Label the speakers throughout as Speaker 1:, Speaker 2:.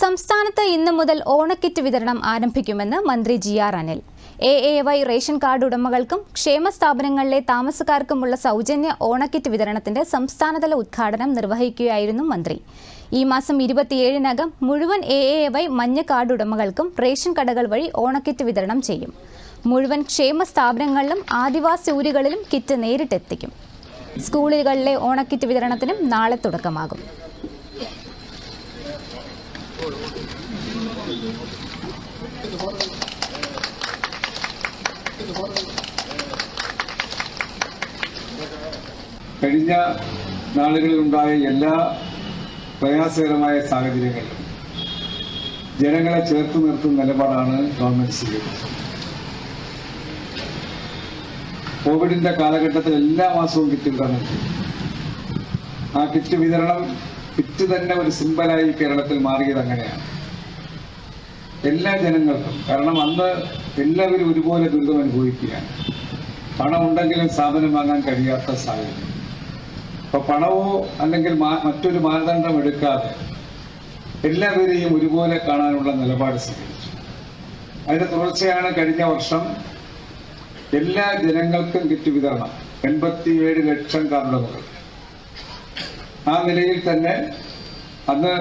Speaker 1: സംസ്ഥാനത്ത് ഇന്നു മുതൽ ഓണക്കിറ്റ് വിതരണം ആരംഭിക്കുമെന്ന് മന്ത്രി G R Anil. A A Y ration card ഉടമകൾക്കും ക്ഷേമ സ്ഥാപനങ്ങളിലെ താമസക്കാർക്കുമുള്ള സൗജന്യ ഓണക്കിറ്റ് വിതരണത്തിന്റെ സംസ്ഥാനതല ഉദ്ഘാടനം നിർവഹിക്കുകയായിരുന്നു മന്ത്രി. ഈ മാസം ഇരുപത്തിയേഴിനകം മുഴുവൻ എ എ വൈ മഞ്ഞ കാർഡ് ഉടമകൾക്കും റേഷൻ കടകൾ വഴി ഓണക്കിറ്റ് വിതരണം ചെയ്യും. മുഴുവൻ ക്ഷേമ സ്ഥാപനങ്ങളിലും ആദിവാസി ഊരുകളിലും കിറ്റ് നേരിട്ടെത്തിക്കും. സ്കൂളുകളിലെ ഓണക്കിറ്റ് വിതരണത്തിനും നാളെ തുടക്കമാകും.
Speaker 2: കഴിഞ്ഞ നാളുകളിലുണ്ടായ എല്ലാ പ്രയാസകരമായ സാഹചര്യങ്ങളിലും ജനങ്ങളെ ചേർത്ത് നിർത്തുന്ന നിലപാടാണ് ഗവൺമെന്റ് സ്വീകരിച്ചത്. കോവിഡിന്റെ കാലഘട്ടത്തിൽ എല്ലാ മാസവും കിറ്റ് വിതരണം ആ കിറ്റ് വിതരണം കിറ്റ് തന്നെ ഒരു സിമ്പലായി കേരളത്തിൽ മാറിയത് അങ്ങനെയാണ്. എല്ലാ ജനങ്ങൾക്കും കാരണം അന്ന് എല്ലാവരും ഒരുപോലെ ദുരിതം അനുഭവിക്കുകയാണ്. പണം ഉണ്ടെങ്കിലും സാധനം വാങ്ങാൻ കഴിയാത്ത സാഹചര്യം. അപ്പൊ പണമോ അല്ലെങ്കിൽ മറ്റൊരു മാനദണ്ഡം എടുക്കാതെ എല്ലാവരെയും ഒരുപോലെ കാണാനുള്ള നിലപാട് സ്വീകരിച്ചു. അതിന്റെ തുടർച്ചയാണ് കഴിഞ്ഞ വർഷം എല്ലാ ജനങ്ങൾക്കും കിറ്റ് വിതരണം. എൺപത്തിയേഴ് ലക്ഷം കാർഡുകൾ. ആ നിലയിൽ തന്നെ അന്ന്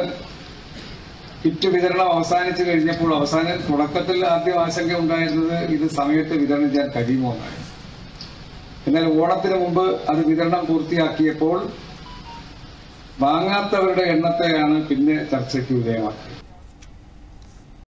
Speaker 2: കിറ്റ് വിതരണം അവസാനിച്ചു കഴിഞ്ഞപ്പോൾ അവസാന തുടക്കത്തിൽ ആദ്യം ആശങ്ക ഉണ്ടായിരുന്നത് ഇത് സമയത്ത് വിതരണം ചെയ്യാൻ കഴിയുമോ എന്നായിരുന്നു എന്നാൽ ഓണത്തിന് മുമ്പ് അത് വിതരണം പൂർത്തിയാക്കിയപ്പോൾ വാങ്ങാത്തവരുടെ എണ്ണത്തെയാണ് പിന്നെ ചർച്ചയ്ക്ക് വിധേയമാക്കിയത്.